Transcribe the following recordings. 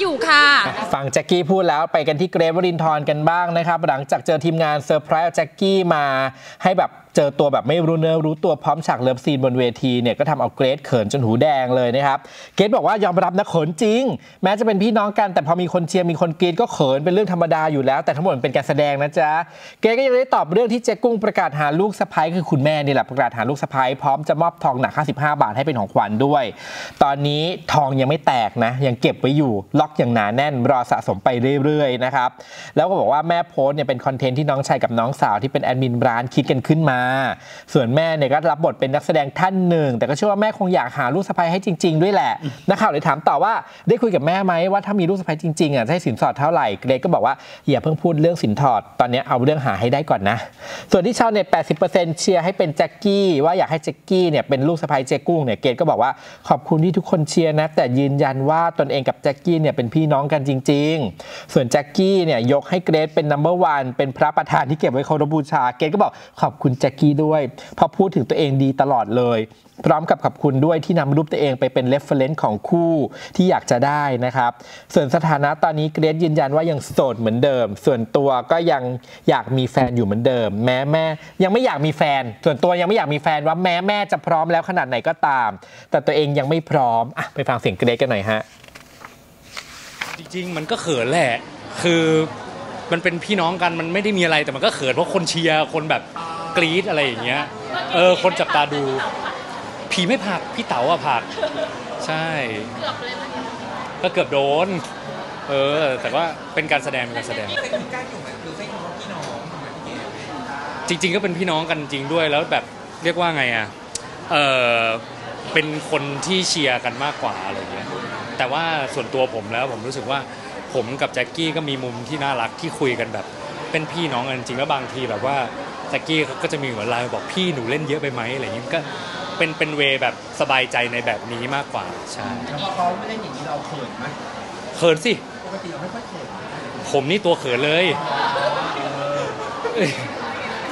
อยู่ค่ะ ฟังแจ็คกี้พูดแล้วไปกันที่เกรทวรินทร์กันบ้างนะครับ หลังจากเจอทีมงานเซอร์ไพรส์เอาแจ็คกี้มาให้แบบ เจอตัวแบบไม่รู้เนื้อรู้ตัวพร้อมฉากเลิฟซีนบนเวทีเนี่ยก็ทำเอาเกรทเขินจนหูแดงเลยนะครับ เกรทบอกว่ายอมรับนะเขินจริง แม้จะเป็นพี่น้องกันแต่พอมีคนเชียร์มีคนกรี๊ดก็เขินเป็นเรื่องธรรมดาอยู่แล้ว แต่ทั้งหมดเป็นการแสดงนะจ๊ะ เกรทก็ยังได้ตอบเรื่องที่เจ๊กุ้งประกาศหาลูกสะใภ้คือคุณแม่นี่แหละประกาศหาลูกสะใภ้พร้อมจะมอบทองหนัก55บาทให้เป็นของขวัญด้วย ตอนนี้ทองยังไม่แตกนะ ยังเก็บไว้อยู่ล็อกอย่างหนาแน่นรอสะสมไปเรื่อยๆนะครับแล้วก็บอกว่าแม่โพสต์เนี่ยเป็นคอนเทนต์ที่น้องชายกับน้องสาวที่เป็นแอดมินร้านคิดกันขึ้นมาส่วนแม่เนี่ยก็รับบทเป็นนักแสดงท่านหนึ่ง แต่ก็เชื่อว่าแม่คงอยากหาลูกสะใภ้ให้จริง ๆ ด้วยแหละนักข่าวเลยถามต่อว่าได้คุยกับแม่ไหมว่าถ้ามีลูกสะใภ้จริงๆอะจะให้สินสอดเท่าไหร่เกรทก็บอกว่าอย่าเพิ่งพูดเรื่องสินสอดตอนนี้เอาเรื่องหาให้ได้ก่อนนะ ส่วนที่ชาวเน็ต80%เชียร์ให้เป็นแจ็คกี้ว่าอยากให้แจ็คกี้เนี่ยเป็นลูกสะใภ้เจ๊กุ้งเนี่ยเกรทก็บอกว่าขอบคุณที่ทุกคนเชียร์นะ แต่ยืนยันว่าตนเองกับแจ็คกี้เนี่ยเป็นพี่น้องกันจริง ๆ ส่วนแจ็คกี้เนี่ยยกให้เกรทเป็น number one เป็นพระประธานที่เก็บไว้เคารพบูชาเกรทก็บอกขอบคุณแจ็คกี้ด้วยเธอพูดถึงตัวเองดีตลอดเลย พร้อมกับขอบคุณด้วยที่นำรูปตัวเองไปเป็น reference ของคู่ที่อยากจะได้นะครับ ส่วนสถานะตอนนี้เกรทยืนยันว่ายังโสดเหมือนเดิม ส่วนตัวก็ยังอยากมีแฟนอยู่เหมือนเดิม แม้แม่ยังไม่อยากมีแฟน ส่วนตัวยังไม่อยากมีแฟนว่าแม้แม่จะพร้อมแล้วขนาดไหนก็ตาม แต่ตัวเองยังไม่พร้อมอะไปฟังเสียงเกรซกันหน่อยฮะจริงๆมันก็เขินแหละ คือมันเป็นพี่น้องกันมันไม่ได้มีอะไรแต่มันก็เขินเพราะคนเชียร์คนแบบ กรี๊ดอะไรอย่างเงี้ย เออ คนจับตาดู ผีไม่ผัก พี่เต๋าอะผัก ใช่ก็เกือบโดน เออ แต่ว่าเป็นการแสดงเป็นการแสดงจริง ๆ ก็เป็นพี่น้องกันจริงด้วยแล้วแบบเรียกว่าไงอะเออเป็นคนที่เชียร์กันมากกว่าอะไรอย่างเงี้ย แต่ว่าส่วนตัวผมแล้วผมรู้สึกว่าผมกับแจ็คกี้ก็มีมุมที่น่ารักที่คุยกันแบบ เป็นพี่น้องกันจริงแล้วบางทีแบบว่าแจ็คกี้เขาก็จะมีเหมือนไลน์บอกพี่หนูเล่นเยอะไปไหมอะไรอย่างเงี้ยก็เป็นเป็นเวแบบสบายใจในแบบนี้มากกว่าใช่แล้วพอเขาไม่เล่นอย่างนี้เราเขินไหมเขินสิปกติเราไม่ค่อยเขินผมนี่ตัวเขินเลยเอ้ย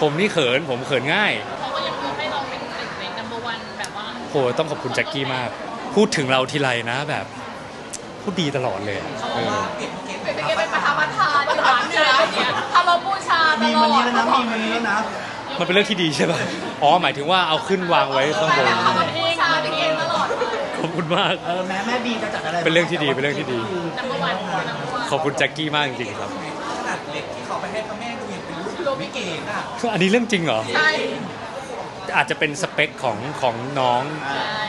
ผมนี่เขินผมเขินง่ายเขาก็ยังยกให้เราเป็นหนึ่งใน number one แบบว่าโหต้องขอบคุณแจ็คกี้มาก พูดถึงเราทีไรนะแบบ พูดดีตลอดเลยอะเออเป็นเป็นเป็นประธานประธานที่ร้านเนื้ออย่างเงี้ยคารพบูชาตมีลวันอนี้ดแล้วนะมีวันนี้แล้วนะมันเป็นเรื่องที่ดีใช่ป่ะอ๋อหมายถึงว่าเอาขึ้นวางไว้ข้างบนบูชาตัวเองตลอดขอบคุณมาก เออแม้แม่บีจะจัดอะไรเป็นเรื่องที่ดีเป็นเรื่องที่ดี number one number one ขอบคุณแจ็คกี้มากจริงๆครับขนาดเล็กที่เขาไปให้พ่อแม่ดูยังเป็นรูปโรบิเกตอะอันนี้เรื่องจริงเหรอใช่อาจจะเป็นสเปคของของน้อง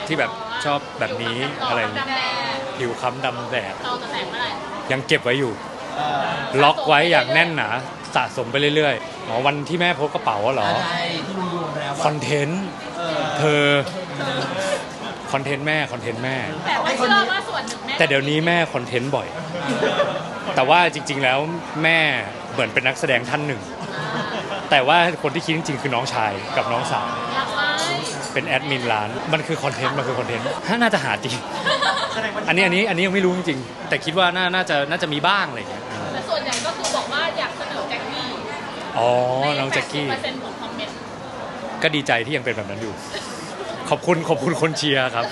ที่แบบชอบแบบนี้อะไรอย่างดำเงี้ยแดง ผิวค้ำดำแดดเราจะแต่งเมื่อไหร่ยังเก็บไว้อยู่ ล็อกไว้อย่างแน่นหนาสะสมไปเรื่อยๆอ๋อวันที่แม่พกกระเป๋าอะเหรอใช่ที่ลุงดูแล้วคอนเทนต์เธอคอนเทนต์แม่คอนเทนต์แม่ แต่ว่าเชื่อว่าส่วนหนึ่งแม่แต่เดี๋ยวนี้แม่คอนเทนต์บ่อย แต่ว่าจริง ๆ แล้วแม่เหมือนเป็นนักแสดงท่านหนึ่ง แต่ว่าคนที่คิดจริงๆ คือน้องชายกับน้องสาวรักไว้ เป็นแอดมินร้าน มันคือคอนเทนต์ มันคือคอนเทนต์น่าจะหาจริง อันนี้อันนี้อันนี้ยังไม่รู้จริงๆแต่คิดว่าน่าน่าจะน่าจะมีบ้างอะไรอย่างเงี้ยแต่ส่วนใหญ่ก็คือบอกว่าอยากเสนอแจ็คกี้อ๋อน้องแจ็คกี้เปอร์เซ็นต์ของคอมเมนต์ก็ดีใจที่ยังเป็นแบบนั้นอยู่ ขอบคุณขอบคุณคนเชียร์ครับ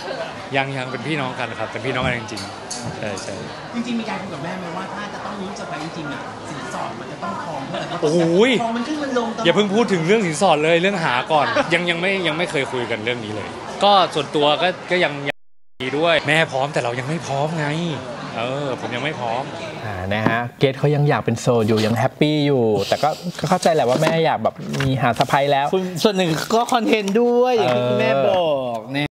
ยังยังเป็นพี่น้องกันครับเป็นพี่น้องกันจริงๆใช่ใช่จริงๆมีการคุยกับแม่ไหมว่าถ้าจะต้องรู้จะไปจริงๆอะ สินสอดมันจะต้องทองเท่าไหร่โอ้ยทองมันขึ้นมันลงตลดอย่าเพิ่งพูดถึงเรื่องสินสอดเลยเรื่องหาก่อน ยังยังไม่ยังไม่เคยคุยกันเรื่องนี้เลย ก็ส่วนตัวก็ก็ยังยังดีด้วย แม่พร้อมแต่เรายังไม่พร้อมไง เออ ผมยังไม่พร้อม อ่านะฮะเกรทเขายังอยากเป็นโซลอยู่ยังแฮปปี้อยู่ แต่ก็ก็เข้าใจแหละว่าแม่อยากแบบมีหาสะพายแล้ว คุณส่วนหนึ่งก็คอนเทนต์ด้วยอย่างที่คุณแม่บอกเนี่ย